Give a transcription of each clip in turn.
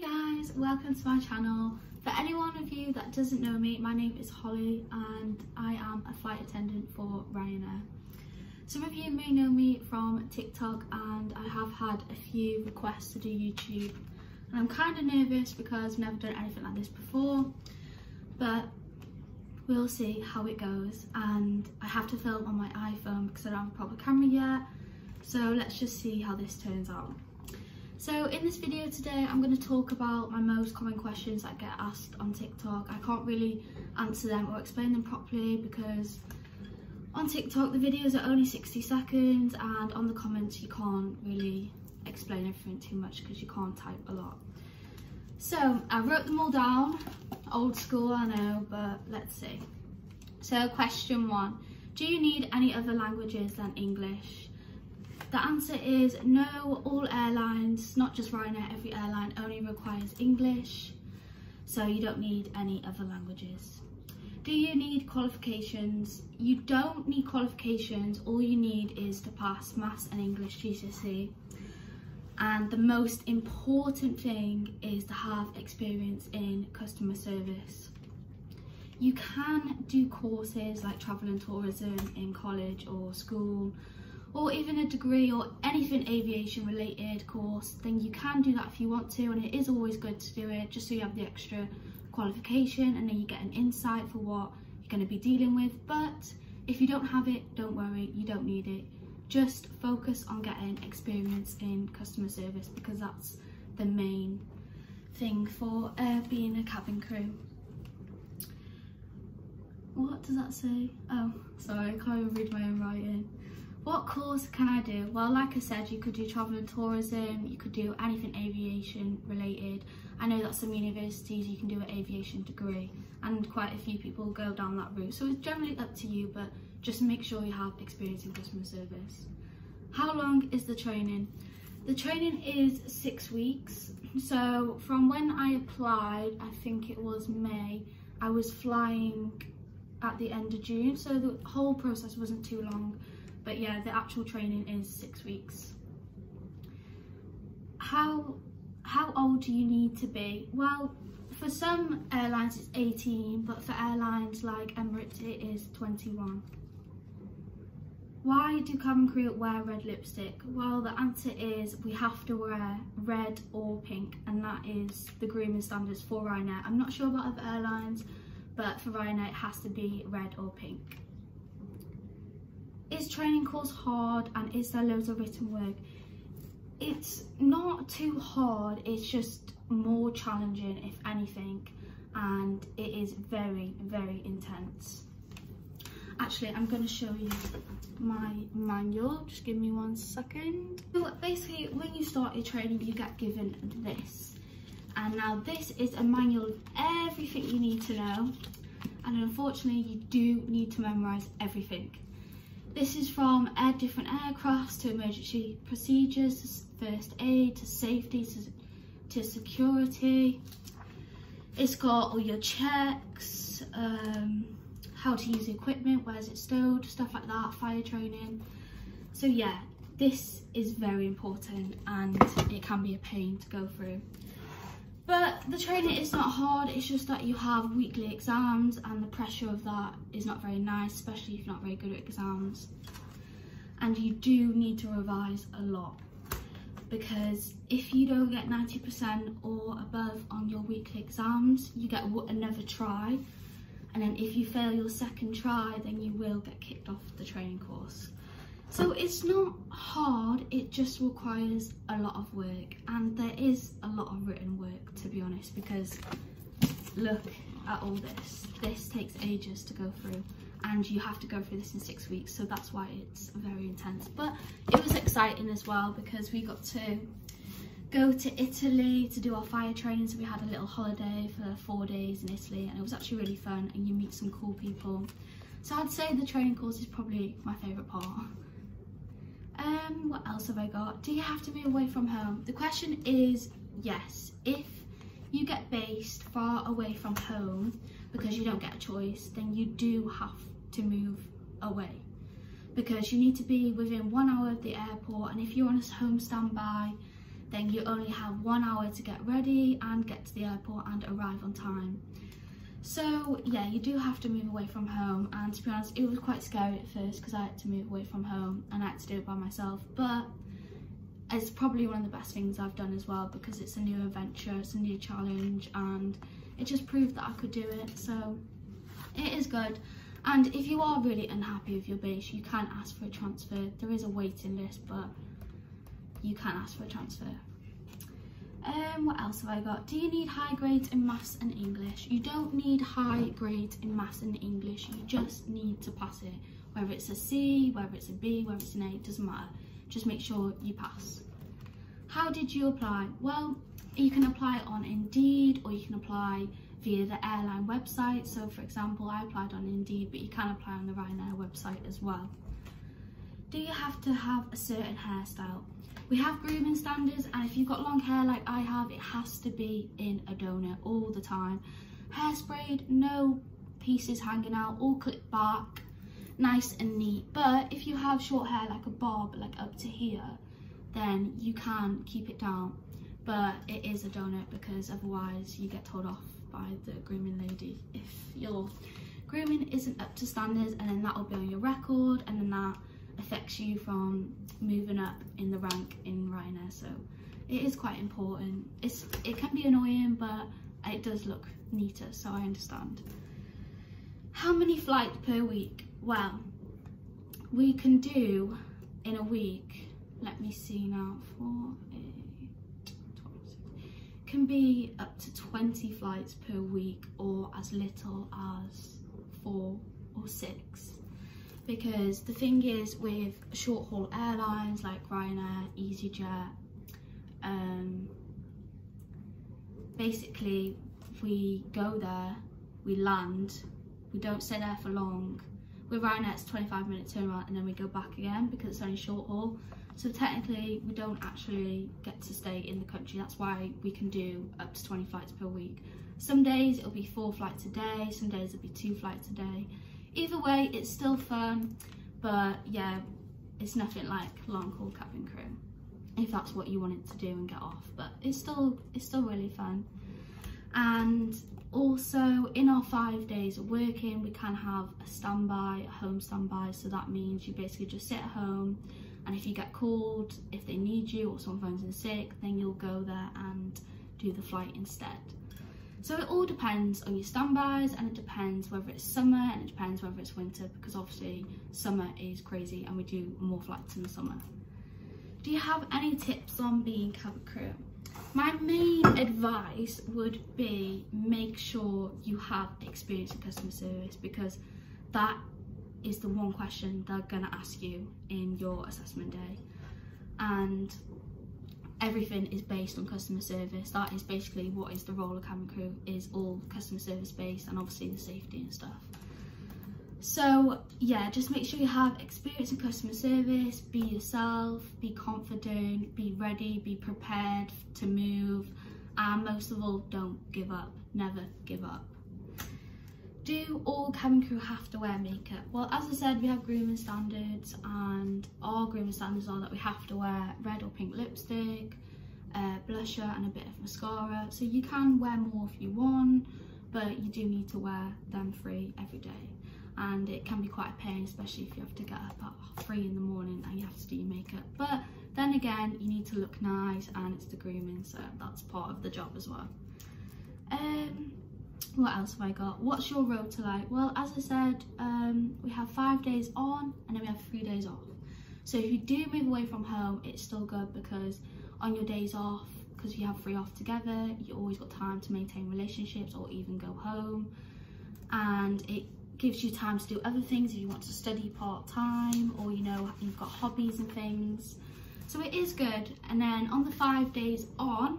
guys, welcome to my channel. For anyone of you that doesn't know me, my name is Holly and I am a flight attendant for Ryanair. Some of you may know me from TikTok and I have had a few requests to do YouTube and I'm kind of nervous because I've never done anything like this before but we'll see how it goes and I have to film on my iPhone because I don't have a proper camera yet so let's just see how this turns out. So in this video today I'm going to talk about my most common questions that get asked on TikTok. I can't really answer them or explain them properly because on TikTok the videos are only 60 seconds and on the comments you can't really explain everything too much because you can't type a lot. So I wrote them all down, old school I know, but let's see. So question one, do you need any other languages than English? The answer is no, all airlines, not just Ryanair, every airline only requires English, so you don't need any other languages. Do you need qualifications? You don't need qualifications, all you need is to pass Maths and English GCSE and the most important thing is to have experience in customer service. You can do courses like travel and tourism in college or school or even a degree or anything aviation related course then you can do that if you want to and it is always good to do it just so you have the extra qualification and then you get an insight for what you're going to be dealing with but if you don't have it don't worry you don't need it just focus on getting experience in customer service because that's the main thing for uh, being a cabin crew. What does that say? Oh, sorry, I can't even read my own writing. What course can I do? Well, like I said, you could do travel and tourism, you could do anything aviation related. I know that some universities you can do an aviation degree and quite a few people go down that route. So it's generally up to you, but just make sure you have experience in customer service. How long is the training? The training is six weeks. So from when I applied, I think it was May, I was flying at the end of June. So the whole process wasn't too long. But yeah, the actual training is six weeks. How, how old do you need to be? Well, for some airlines it's 18, but for airlines like Emirates it is 21. Why do cabin crew wear red lipstick? Well, the answer is we have to wear red or pink, and that is the grooming standards for Ryanair. I'm not sure about other airlines, but for Ryanair it has to be red or pink. Is training course hard and is there loads of written work? It's not too hard, it's just more challenging if anything, and it is very, very intense. Actually I'm going to show you my manual. Just give me one second. So basically when you start your training you get given this. And now this is a manual of everything you need to know. And unfortunately you do need to memorize everything this is from air different aircrafts to emergency procedures to first aid to safety to, to security it's got all your checks um, how to use equipment, where's it stowed, stuff like that, fire training. So yeah, this is very important and it can be a pain to go through. But the training is not hard, it's just that you have weekly exams and the pressure of that is not very nice, especially if you're not very good at exams. And you do need to revise a lot because if you don't get 90% or above on your weekly exams, you get another try and then if you fail your second try then you will get kicked off the training course so it's not hard it just requires a lot of work and there is lot of written work to be honest because look at all this this takes ages to go through and you have to go through this in six weeks so that's why it's very intense but it was exciting as well because we got to go to Italy to do our fire training. So we had a little holiday for four days in Italy and it was actually really fun and you meet some cool people. So I'd say the training course is probably my favourite part. Um, what else have I got? Do you have to be away from home? The question is yes. If you get based far away from home because you don't get a choice, then you do have to move away. because you need to be within one hour of the airport and if you're on a home standby then you only have one hour to get ready and get to the airport and arrive on time. So yeah, you do have to move away from home and to be honest, it was quite scary at first because I had to move away from home and I had to do it by myself, but it's probably one of the best things I've done as well because it's a new adventure, it's a new challenge and it just proved that I could do it, so it is good. And if you are really unhappy with your base, you can ask for a transfer. There is a waiting list, but you can ask for a transfer. Um, what else have I got? Do you need high grades in maths and English? You don't need high grades in maths and English, you just need to pass it. Whether it's a C, whether it's a B, whether it's an A, it doesn't matter. Just make sure you pass. How did you apply? Well, you can apply on Indeed or you can apply via the airline website. So for example, I applied on Indeed, but you can apply on the Ryanair website as well. Do you have to have a certain hairstyle? We have grooming standards and if you've got long hair like I have, it has to be in a donut all the time. Hairsprayed, no pieces hanging out, all clipped back, nice and neat. But if you have short hair like a bob, like up to here, then you can keep it down. But it is a donut because otherwise you get told off by the grooming lady if your grooming isn't up to standards and then that'll be on your record and then that affects you from moving up in the rank in Ryanair so it is quite important it's it can be annoying but it does look neater so I understand how many flights per week well we can do in a week. Let me see now. Four eight, 12, can be up to 20 flights per week or as little as four or six. Because the thing is with short haul airlines like Ryanair, EasyJet, um, basically we go there, we land, we don't stay there for long. With Ryanair it's 25 minute turnaround and then we go back again because it's only short haul. So technically we don't actually get to stay in the country. That's why we can do up to 20 flights per week. Some days it'll be four flights a day, some days it'll be two flights a day. Either way, it's still fun, but yeah, it's nothing like long haul cabin crew, if that's what you wanted to do and get off. But it's still it's still really fun. And also in our five days of working, we can have a standby, a home standby. So that means you basically just sit at home and if you get called, if they need you or someone phones in sick, then you'll go there and do the flight instead. So it all depends on your standbys and it depends whether it's summer and it depends whether it's winter because obviously summer is crazy and we do more flights in the summer. Do you have any tips on being cabin crew? My main advice would be make sure you have experience in customer service because that is the one question they're going to ask you in your assessment day. And everything is based on customer service. That is basically what is the role of cabin crew, is all customer service based and obviously the safety and stuff. So yeah, just make sure you have experience in customer service, be yourself, be confident, be ready, be prepared to move, and most of all, don't give up, never give up. Do all cabin crew have to wear makeup? Well, as I said, we have grooming standards and our grooming standards are that we have to wear red or pink lipstick, uh, blusher and a bit of mascara. So you can wear more if you want, but you do need to wear them three every day. And it can be quite a pain, especially if you have to get up at three in the morning and you have to do your makeup. But then again, you need to look nice and it's the grooming, so that's part of the job as well. Um, what else have I got? What's your rota like? Well, as I said, um, we have five days on and then we have three days off. So if you do move away from home, it's still good because on your days off, because you have three off together, you always got time to maintain relationships or even go home. And it gives you time to do other things if you want to study part-time or you know, you've got hobbies and things. So it is good. And then on the five days on,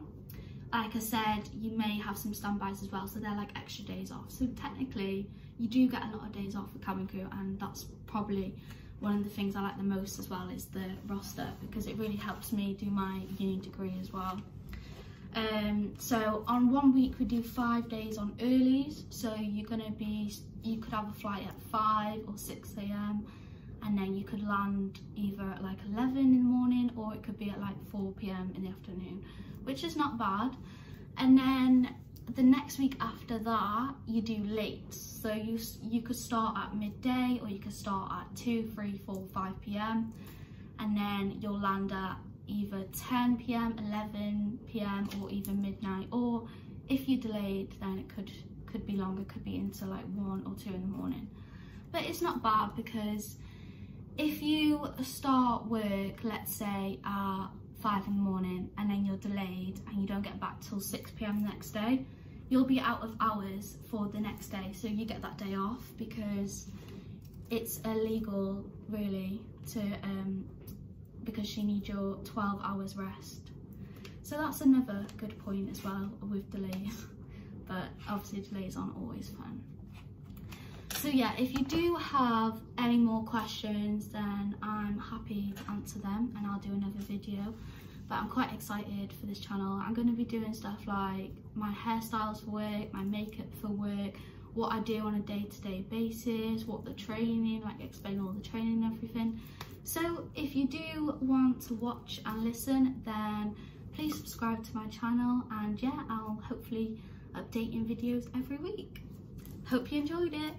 like I said, you may have some standbys as well, so they're like extra days off. So technically, you do get a lot of days off with cabin crew, and that's probably one of the things I like the most as well is the roster because it really helps me do my uni degree as well. Um, so on one week we do five days on earlies, so you're gonna be, you could have a flight at 5 or 6 a.m. and then you could land either at like 11 in the morning or it could be at like 4 p.m. in the afternoon, which is not bad. And then the next week after that, you do late. So you you could start at midday or you could start at 2, 3, 4, 5 p.m. And then you'll land at either 10 p.m., 11 p.m. or even midnight. Or if you're delayed, then it could could be longer, could be into like 1 or 2 in the morning. But it's not bad because if you start work, let's say at five in the morning and then you're delayed and you don't get back till 6 p.m. the next day, you'll be out of hours for the next day. So you get that day off because it's illegal really to, um, because she needs your 12 hours rest. So that's another good point as well with delays, but obviously delays aren't always fun. So yeah if you do have any more questions then i'm happy to answer them and i'll do another video. But i'm quite excited for this channel. I'm going to be doing stuff like my hairstyles for work my makeup for work what i do on a day-to-day -day basis what the training like explain all the training and everything. So if you do want to watch and listen then please subscribe to my channel and yeah i'll hopefully updating videos every week. Hope you enjoyed it